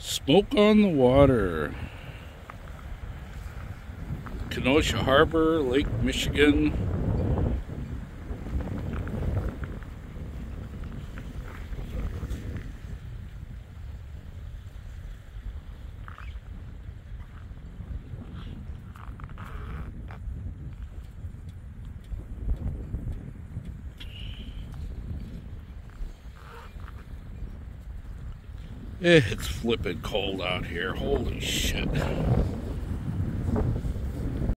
Smoke on the water. Kenosha Harbor, Lake Michigan. It's flipping cold out here. Holy shit.